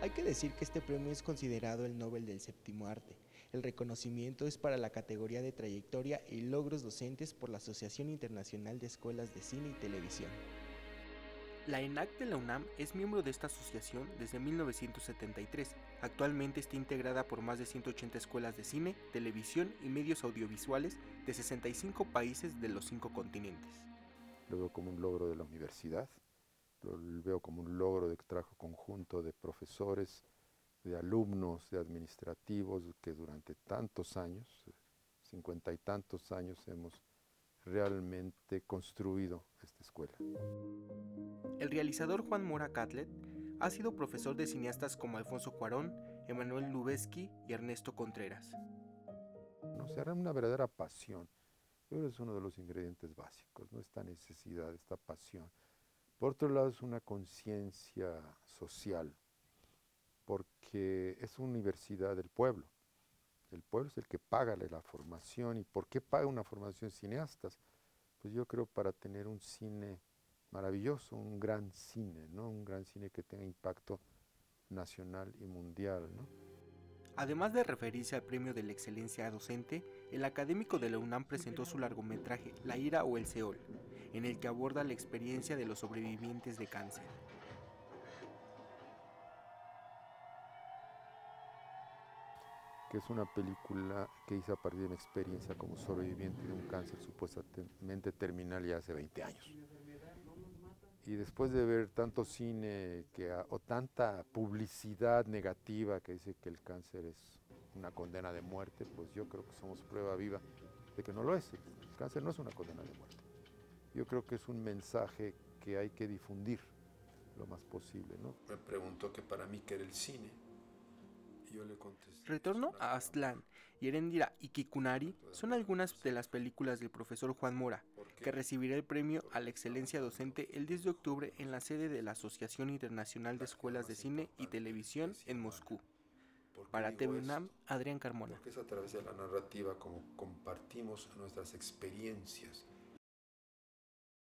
Hay que decir que este premio es considerado el Nobel del séptimo arte. El reconocimiento es para la categoría de trayectoria y logros docentes por la Asociación Internacional de Escuelas de Cine y Televisión. La ENAC de la UNAM es miembro de esta asociación desde 1973. Actualmente está integrada por más de 180 escuelas de cine, televisión y medios audiovisuales de 65 países de los cinco continentes. Lo veo como un logro de la universidad, lo veo como un logro de trabajo conjunto de profesores, de alumnos, de administrativos que durante tantos años, cincuenta y tantos años, hemos realmente construido esta escuela. El realizador Juan Mora Catlet ha sido profesor de cineastas como Alfonso Cuarón, Emanuel Lubezki y Ernesto Contreras. No será una verdadera pasión. Yo creo que es uno de los ingredientes básicos, ¿no? esta necesidad, esta pasión. Por otro lado, es una conciencia social, porque es una universidad del pueblo. El pueblo es el que paga la formación. ¿Y por qué paga una formación cineastas? Pues yo creo para tener un cine maravilloso, un gran cine, ¿no? un gran cine que tenga impacto nacional y mundial. Además de referirse al premio de la excelencia docente, el académico de la UNAM presentó su largometraje La ira o el Seol, en el que aborda la experiencia de los sobrevivientes de cáncer. que es una película que hice a partir de mi experiencia como sobreviviente de un cáncer supuestamente terminal ya hace 20 años. Y después de ver tanto cine o tanta publicidad negativa que dice que el cáncer es una condena de muerte, pues yo creo que somos prueba viva de que no lo es. El cáncer no es una condena de muerte. Yo creo que es un mensaje que hay que difundir lo más posible. ¿no? Me preguntó que para mí qué era el cine Retorno a Aztlán y Erendira y Kikunari son algunas de las películas del profesor Juan Mora, que recibirá el premio a la excelencia docente el 10 de octubre en la sede de la Asociación Internacional de Escuelas de Cine y Televisión en Moscú. Para TV Adrián Carmona. Porque es a través de la narrativa como compartimos nuestras experiencias